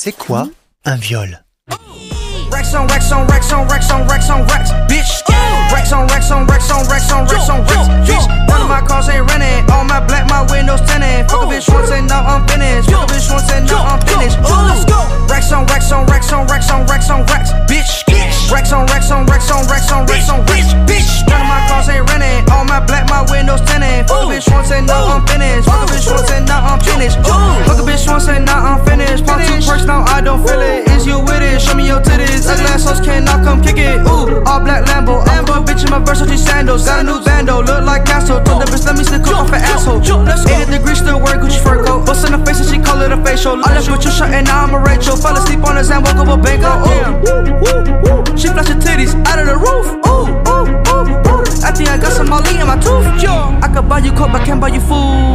C'est quoi un viol bitch. Bitch. Bitch. None of my cars ain't. All my black, my windows tinted. Fuck a bitch once and I'm Sandals. Got a new bando, look like Castro. Told the bitch let me stick up off an asshole. 80 degrees still wearing Gucci fur coat. Bust in the face and she call it a facial. I left with you shot and now I'm a Rachel. Fell asleep on his hand, woke up a bango. Ooh, she flash her titties out of the roof. Ooh, ooh, ooh, ooh. I think I got some Molly in my tooth. I could buy you coke, but can't buy you food.